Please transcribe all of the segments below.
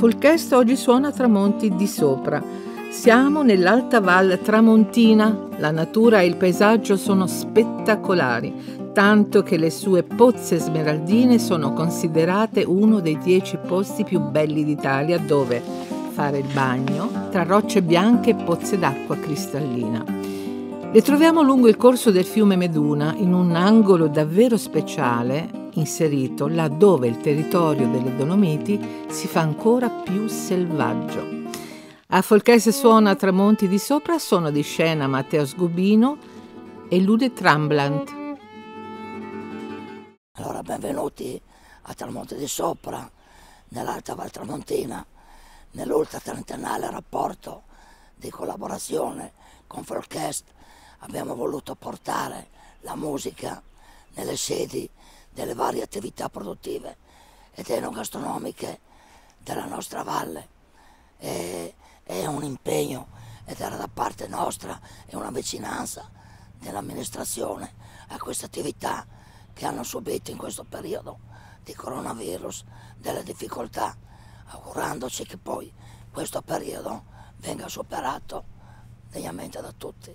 Folchest oggi suona Tramonti di sopra. Siamo nell'alta val tramontina, la natura e il paesaggio sono spettacolari, tanto che le sue pozze smeraldine sono considerate uno dei dieci posti più belli d'Italia dove fare il bagno tra rocce bianche e pozze d'acqua cristallina. Le troviamo lungo il corso del fiume Meduna, in un angolo davvero speciale inserito laddove il territorio delle Dolomiti si fa ancora più selvaggio. A Folchese suona Tramonti di sopra sono di scena Matteo Sgubino e Lude Tramblant. Allora, benvenuti a Tramonti di sopra, nell'Alta Val Tramontina, nell'ultra trentennale rapporto di collaborazione con Folkest. Abbiamo voluto portare la musica nelle sedi delle varie attività produttive ed enogastronomiche della nostra valle. E, è un impegno ed era da parte nostra e una vicinanza dell'amministrazione a queste attività che hanno subito in questo periodo di coronavirus delle difficoltà, augurandoci che poi questo periodo venga superato degnamente da tutti.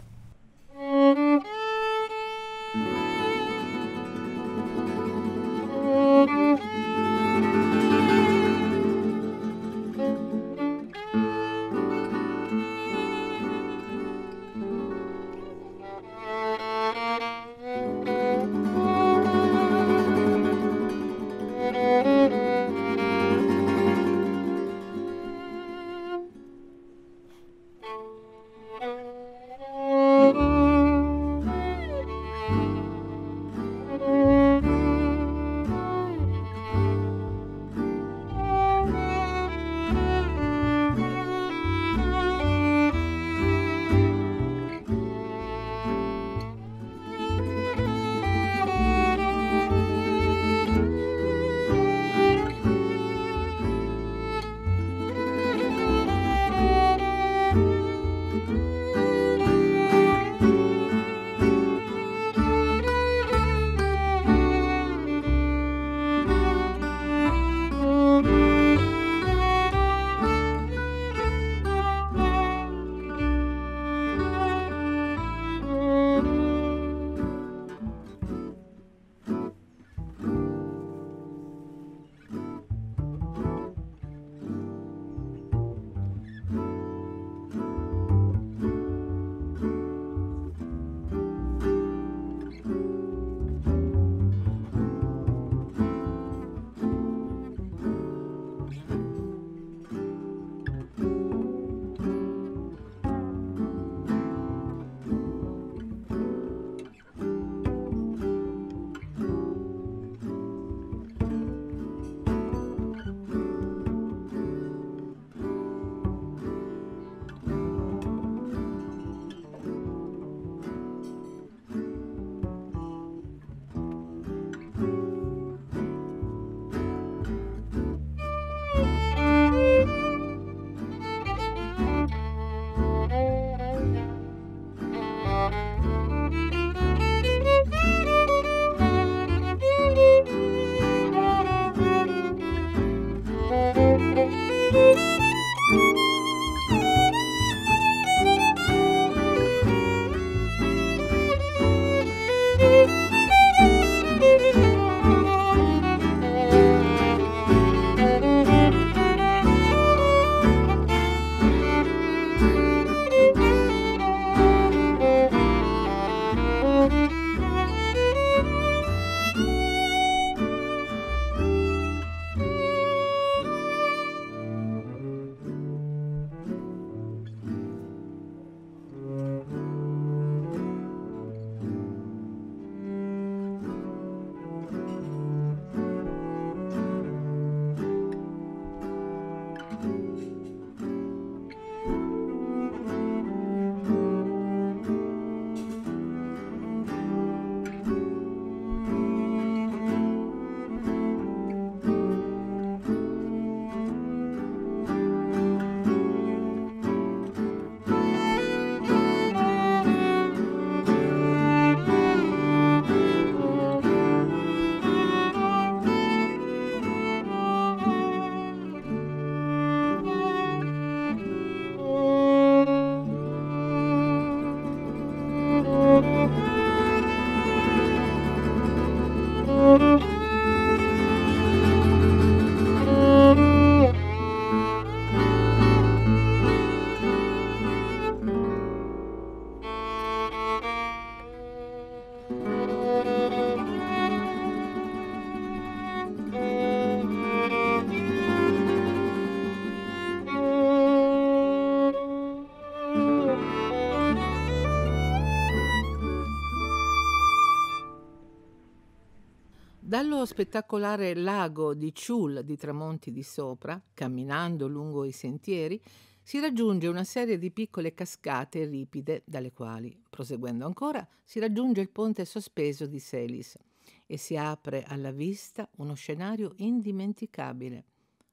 Dallo spettacolare lago di Ciul di Tramonti di Sopra, camminando lungo i sentieri, si raggiunge una serie di piccole cascate ripide, dalle quali, proseguendo ancora, si raggiunge il ponte sospeso di Selis e si apre alla vista uno scenario indimenticabile.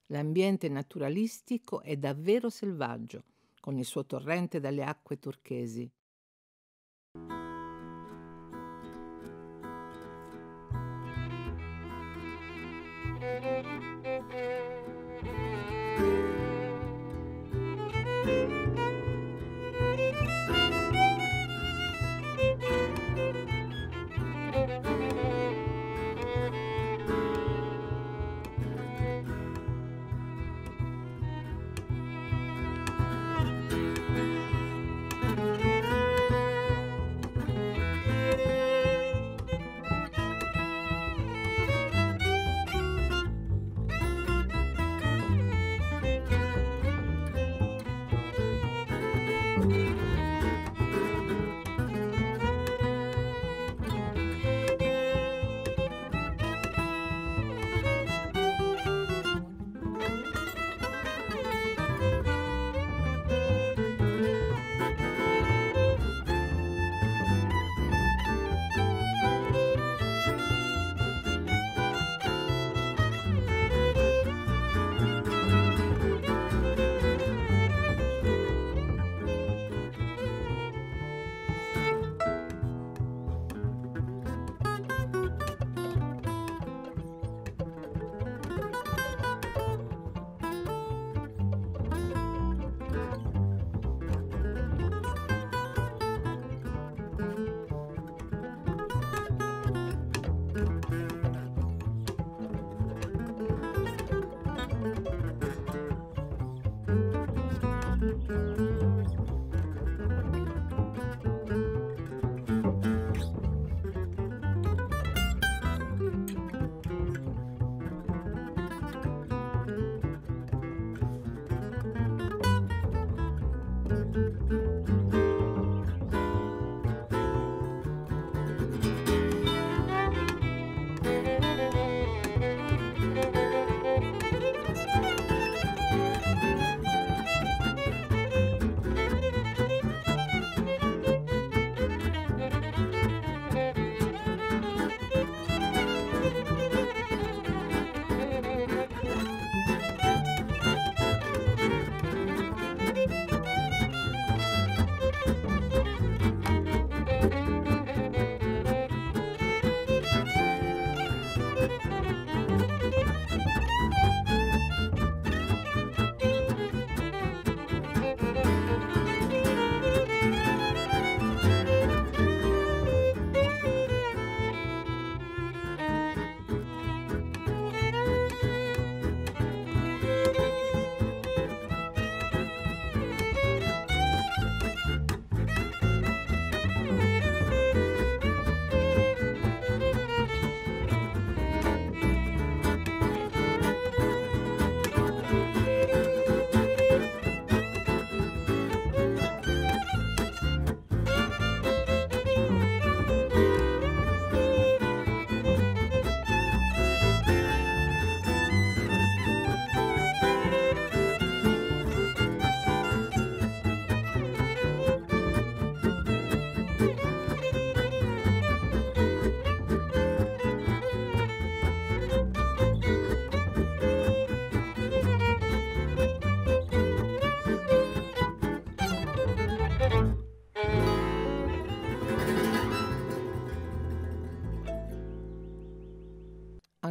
L'ambiente naturalistico è davvero selvaggio, con il suo torrente dalle acque turchesi.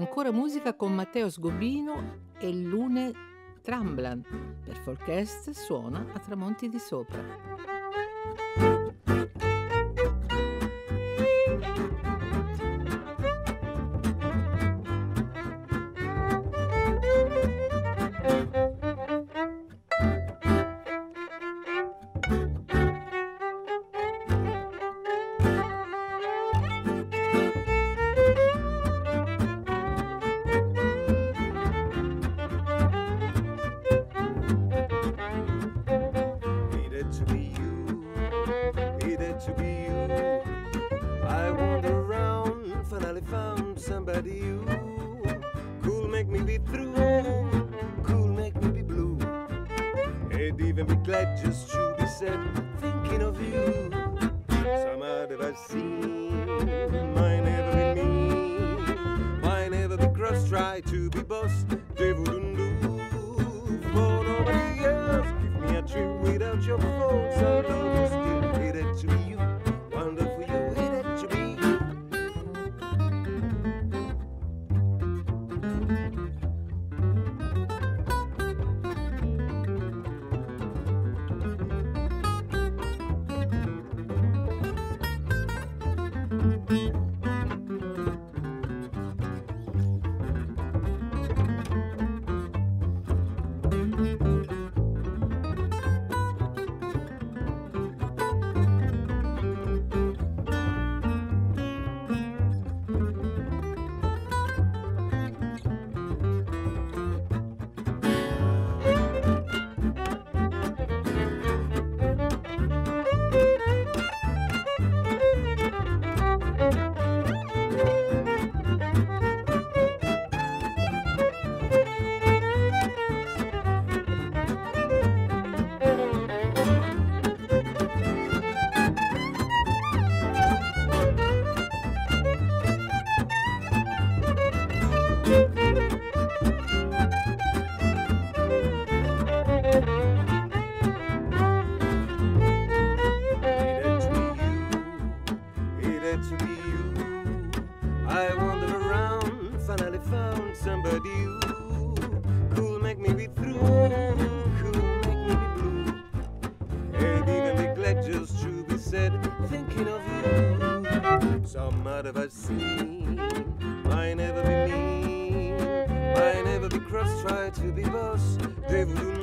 Ancora musica con Matteo Sgobino e Lune Tramblan. Per Folkest suona a tramonti di sopra. And even be glad just to be said thinking of you. Some other I've seen might never be me, might never be cross, try to be boss, they wouldn't do for nobody else. Give me a trip without your faults, I love you somebody you cool make me be through, cool make me be blue. And even be glad just to be said, thinking of you. Some might have I seen, might never be me, might never be cross, try to be boss. Wouldn't